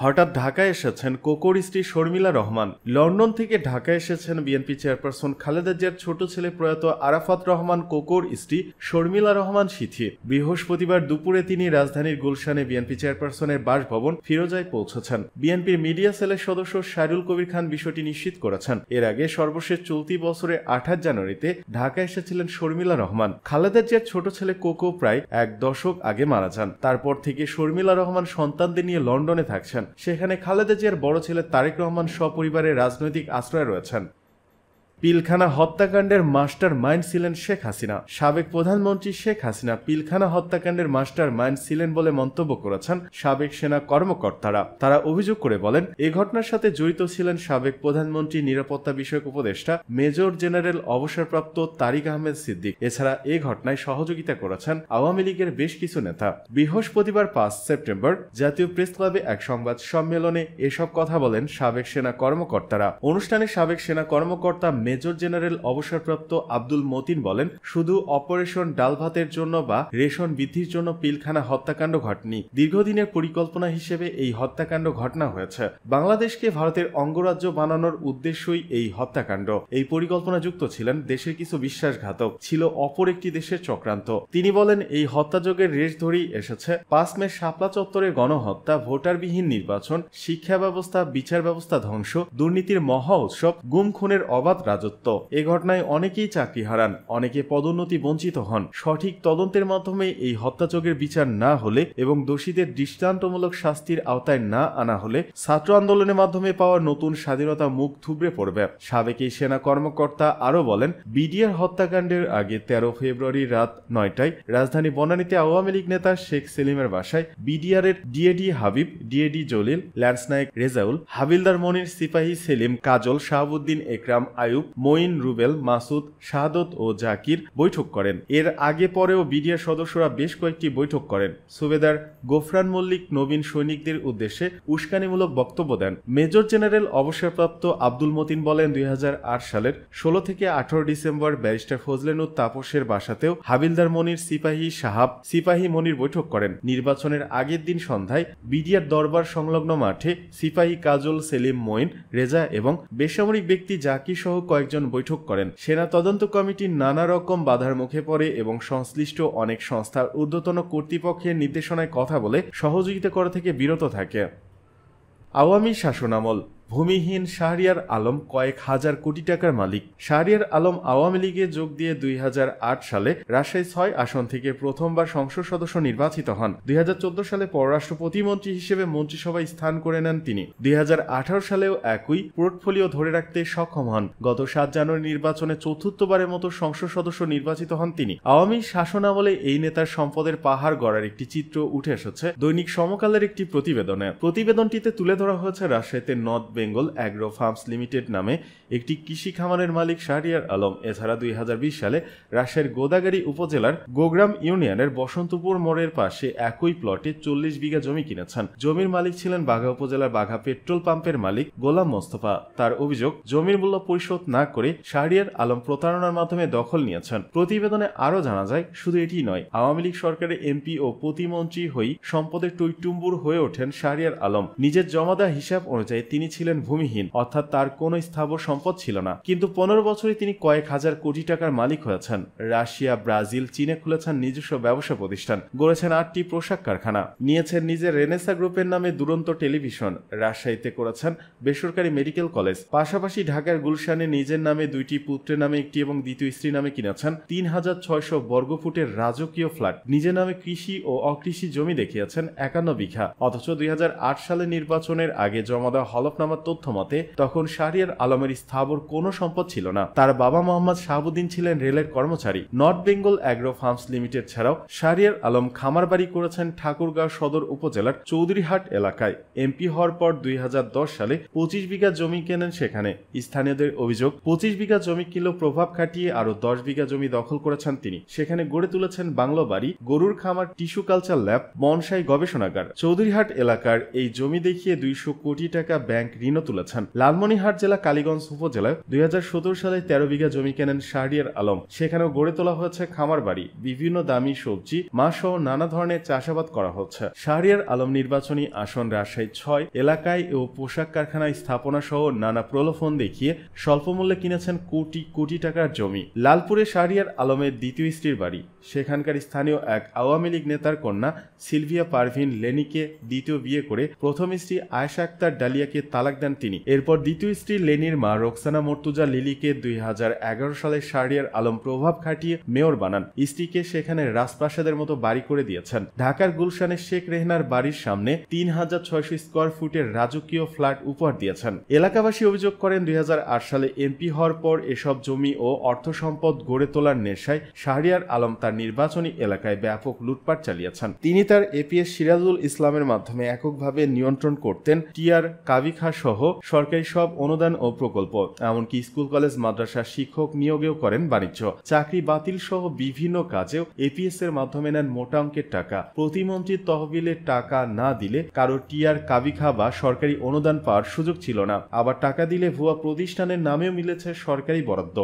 হঠাৎ ঢাকায় এসেছেন কোকোর স্ত্রী শর্মিলা রহমান। লন্ডন থেকে ঢাকায় এসেছেন বিএনপি চেয়ারপারসন খালেদা জিয়ার ছোট ছেলে প্রয়াত আরাফাত রহমান, কোকোর স্ত্রী শর্মিলা রহমান সিথি। বৃহস্পতিবার দুপুরে তিনি রাজধানীর গুলশানে বিএনপি চেয়ারপারসনের বাসভবন ফিরোজায় পৌঁছেছেন। বিএনপির মিডিয়া সেলের সদস্য শাহরুল কবির খান বিষয়টি নিশ্চিত করেছেন। এর আগে সর্বশেষ চলতি বছরে আঠাশ জানুয়ারিতে ঢাকা এসেছিলেন শর্মিলা রহমান। খালেদা জিয়ার ছোট ছেলে কোকো প্রায় এক দশক আগে মারা যান। তারপর থেকে শর্মিলা রহমান সন্তানদের নিয়ে লন্ডনে থাকছেন। সেখানে খালেদা জিয়ার বড় ছেলে তারেক রহমান সপরিবারে রাজনৈতিক আশ্রয় রয়েছেন। পিলখানা হত্যাকাণ্ডের মাস্টার মাইন্ড ছিলেন শেখ হাসিনা। সাবেক প্রধানমন্ত্রী শেখ হাসিনা পিলখানা হত্যাকাণ্ডের মাস্টার মাইন্ড ছিলেন বলে মন্তব্য করেছেন সাবেক সেনা কর্মকর্তারা। তারা অভিযোগ করে বলেন, এ ঘটনার সাথে জড়িত ছিলেন সাবেক প্রধানমন্ত্রী নিরাপত্তা বিষয়ক উপদেষ্টা, মেজর জেনারেল অবসরপ্রাপ্ত তারিক আহমেদ সিদ্দিক। এছাড়া এ ঘটনায় সহযোগিতা করেছেন আওয়ামী লীগের বেশ কিছু নেতা। বৃহস্পতিবার পাঁচ সেপ্টেম্বর জাতীয় প্রেস ক্লাবে এক সংবাদ সম্মেলনে এসব কথা বলেন সাবেক সেনা কর্মকর্তারা। অনুষ্ঠানে সাবেক সেনা কর্মকর্তা মেজর জেনারেল অবসরপ্রাপ্ত আব্দুল মতিন বলেন, শুধু অপারেশন ডাল ভাতের জন্য বা রেশন বৃদ্ধির জন্য পিলখানা হত্যাকাণ্ড ঘটেনি। দীর্ঘদিনের পরিকল্পনা হিসেবে এই হত্যাকাণ্ড ঘটনা হয়েছে। বাংলাদেশকে ভারতের অঙ্গরাজ্য বানানোর উদ্দেশ্যই এই হত্যাকাণ্ড। এই পরিকল্পনা যুক্ত ছিলেন দেশের কিছু বিশ্বাসঘাতক। ছিল অপর একটি দেশের চক্রান্ত। তিনি বলেন, এই হত্যাযোগের রেশ ধরেই এসেছে। পাঁচ মে শাপলা চত্বরে গণহত্যা, ভোটারবিহীন নির্বাচন শিক্ষা ব্যবস্থা বিচার ব্যবস্থা ধ্বংস, দুর্নীতির মহা উৎসব, গুম, খুনের অবাধ রাজত্ব। এ ঘটনায় অনেকেই চাকরি হারান, অনেকে পদোন্নতি বঞ্চিত হন। সঠিক তদন্তের মাধ্যমে এই হত্যাযোগের বিচার না হলে এবং দোষীদের দৃষ্টান্তমূলক শাস্তির আওতায় না আনা হলে ছাত্র আন্দোলনের মাধ্যমে পাওয়া নতুন স্বাধীনতা মুখ থুবড়ে পড়বে। সাবেক এই সেনা কর্মকর্তা আরও বলেন, বিডিআর হত্যাকাণ্ডের আগে তেরো ফেব্রুয়ারি রাত নয়টায় রাজধানী বনানীতে আওয়ামী লীগ নেতা শেখ সেলিমের বাসায় বিডিআর এর DAD Habib, DAD Jalil, lance naik Rezaul, havildar Monir সিপাহী সেলিম, কাজল শাহাবুদ্দিন একরাম, আয়ুব মঈন রুবেল, মাসুদ, শাহাদত ও জাকির বৈঠক করেন। এর আগে পরেও বিডিআর সদস্যরা বেশ কয়েকটি বৈঠক করেন। সুবেদার গোফরান মল্লিক নবীন সৈনিকদের উদ্দেশ্যে উস্কানিমূলক বক্তব্য দেন। মেজর জেনারেল অবসরপ্রাপ্ত আব্দুল মতিন বলেন, দুই সালের ষোলো থেকে আঠারো ডিসেম্বর ব্যারিস্টার ফজলেনুর তাপসের বাসাতেও হাবিলদার মনির সিপাহী সাহাব সিপাহী মনির বৈঠক করেন। নির্বাচনের আগের দিন সন্ধ্যায় বিডিআর দরবার সংলগ্ন মাঠে সিপাহী কাজল সেলিম মঈন, রেজা এবং বেসামরিক ব্যক্তি জাকি সহ কয়েকজন বৈঠক করেন। সেনা তদন্ত কমিটি নানা রকম বাধার মুখে পড়ে এবং সংশ্লিষ্ট অনেক সংস্থার ঊর্ধ্বতন কর্তৃপক্ষের নির্দেশনায় কথা বলে সহযোগিতা করা থেকে বিরত থাকে। আওয়ামী শাসনামল ভূমিহীন শাহরিয়ার আলম কয়েক হাজার কোটি টাকার মালিক। শাহরিয়ার আলম আওয়ামী লীগে যোগ দিয়ে দুই হাজার আট সালে রাজশাহী ছয় আসন থেকে প্রথমবার সংসদ সদস্য নির্বাচিত হন। দুই হাজার চোদ্দ সালে পররাষ্ট্র প্রতিমন্ত্রী হিসেবে মন্ত্রিসভায় স্থান করে নেন তিনি। দুই সালেও একই পোর্টফোলিও ধরে রাখতে সক্ষম হন। গত সাত জানুয়ারি নির্বাচনে চতুর্থবারের মতো সংসদ সদস্য নির্বাচিত হন তিনি। আওয়ামী শাসনামলে এই নেতার সম্পদের পাহাড় গড়ার একটি চিত্র উঠে এসেছে দৈনিক সমকালের একটি প্রতিবেদনে। প্রতিবেদনটিতে তুলে ধরা হয়েছে রাজশাহীতে north Bengal agro farms limited নামে একটি কৃষি খামারের মালিক শাহরিয়ার আলম। এছাড়া দুই হাজার বিশ সালে রাজশাহীর গোদাগাড়ি উপজেলার গোগ্রাম ইউনিয়নের বসন্তপুর মোড়ের পাশে একই প্লটে চল্লিশ বিঘা জমি কিনেছেন। জমির মালিক ছিলেন বাঘা উপজেলার বাঘা পেট্রোল পাম্পের মালিক গোলাম মোস্তফা। তার অভিযোগ, জমির মূল্য পরিশোধ না করে শাহরিয়ার আলম প্রতারণার মাধ্যমে দখল নিয়েছেন। প্রতিবেদনে আরও জানা যায়, শুধু এটি নয়, আওয়ামী লীগ সরকারের এমপি ও প্রতিমন্ত্রী হয়েই সম্পদের টৈটুম্বুর হয়ে ওঠেন শাহরিয়ার আলম। নিজের জমাদা হিসাব অনুযায়ী তিনি ছিলেন ভূমিহীন, অর্থাৎ তার কোনো স্থাবর সম্পদ ছিল না। কিন্তু পনেরো বছরে তিনি কয়েক হাজার কোটি টাকার মালিক হয়েছেন। রাশিয়া, ব্রাজিল, চীনে খুলেছেন নিজস্ব ব্যবসা প্রতিষ্ঠান, গড়েছেন আটটি পোশাক কারখানা, নিয়েছেন নিজের রেনেসা গ্রুপের নামে দুরন্ত টেলিভিশন, রাজশাহীতে করেছেন বেসরকারি মেডিকেল কলেজ। পাশাপাশি ঢাকার গুলশানে নিজের নামে দুইটি পুত্রের নামে একটি এবং দ্বিতীয় স্ত্রী নামে কিনেছেন তিন হাজার ছয়শো বর্গফুটের রাজকীয় ফ্ল্যাট। নিজের নামে কৃষি ও অকৃষি জমি দেখিয়েছেন একান্ন বিঘা। অথচ দুই হাজার আট সালে নির্বাচনের আগে জমা দেওয়া হলফনামার তথ্য মতে, তখন শাহরিয়ার আলমের স্থাবর কোনো সম্পদ ছিল না। তার বাবা মোহাম্মদ শাহাবুদ্দিন ছিলেন রেলের কর্মচারী। North Bengal agro farms limited ছাড়াও শাহরিয়ার আলম খামার বাড়ি করেছেন ঠাকুরগাঁও সদর উপজেলার চৌধুরীহাট এলাকায়। এমপি হওয়ার পর দুই সালে পঁচিশ বিঘা জমি কেনেন সেখানে। স্থানীয়দের অভিযোগ, পঁচিশ বিঘা জমি কিলো প্রভাব খাটিয়ে আরও দশ বিঘা জমি দখল করেছেন তিনি। সেখানে গড়ে তুলেছেন বাংলো বাড়ি, গরুর খামার, টিস্যু কালচার ল্যাব, মনসাই গবেষণাগার। চৌধুরীহাট এলাকার এই জমি দেখিয়ে দুইশো কোটি টাকা ব্যাংক ঋণ ঋণও তুলেছেন। লালমনিরহাট জেলা কালীগঞ্জ উপজেলায় দুই সালে তেরো বিঘা জমি কেনেন শাহরিয়ার আলম। সেখানেও গড়ে তোলা হয়েছে খামার বাড়ি, বিভিন্ন দামি সবজি, মাছ সহ নানা ধরনের চাষাবাদ করা হচ্ছে। শাহরিয়ার আলম নির্বাচনী আসন রাজশাহী ছয় এলাকায় ও পোশাক কারখানায় স্থাপনা সহ নানা প্রলোভন দেখিয়ে স্বল্প মূল্যে কিনেছেন কোটি কোটি টাকার জমি। লালপুরে শাহরিয়ার আলমের দ্বিতীয় স্ত্রীর বাড়ি। সেখানকার স্থানীয় এক আওয়ামী লীগ নেতার কন্যা সিলভিয়া পারভিন লেনিকে দ্বিতীয় বিয়ে করে প্রথম স্ত্রী আয়েশা আক্তার ডালিয়াকে তালাক দেন তিনি। এরপর দ্বিতীয় স্ত্রী লেনির মা রোকসানা মর্তুজা লিলিকে দুই হাজার এগারো সালে শাহরিয়ার আলম প্রভাব খাটিয়ে মেয়র বানান। স্ত্রীকে সেখানে রাজপ্রাসাদের মতো বাড়ি করে দিয়েছেন। ঢাকার গুলশানে শেখ রেহনার বাড়ির সামনে তিন হাজার ছয়শো স্কোয়ার ফুটের রাজকীয় ফ্ল্যাট উপহার দিয়েছেন। এলাকাবাসী অভিযোগ করেন, দুই হাজার আট সালে এমপি হওয়ার পর এসব জমি ও অর্থ সম্পদ গড়ে তোলার নেশায় শাহরিয়ার আলম তার নির্বাচনী এলাকায় ব্যাপক লুটপাট চালিয়েছেন। তিনি তার এপিএস সিরাজুল ইসলামের মাধ্যমে এককভাবে নিয়ন্ত্রণ করতেন টিআর কাবিখা সহ সরকারি সব অনুদান ও প্রকল্প, এমনকি স্কুল, কলেজ, মাদ্রাসা শিক্ষক নিয়োগেও করেন বাণিজ্য। চাকরি বাতিল সহ বিভিন্ন কাজেও এপিএস এর মাধ্যমে নেন মোটা অঙ্কের টাকা। প্রতিমন্ত্রীর তহবিলে টাকা না দিলে কারও টিয়ার কাবিখা বা সরকারি অনুদান পাওয়ার সুযোগ ছিল না। আবার টাকা দিলে ভুয়া প্রতিষ্ঠানের নামেও মিলেছে সরকারি বরাদ্দ।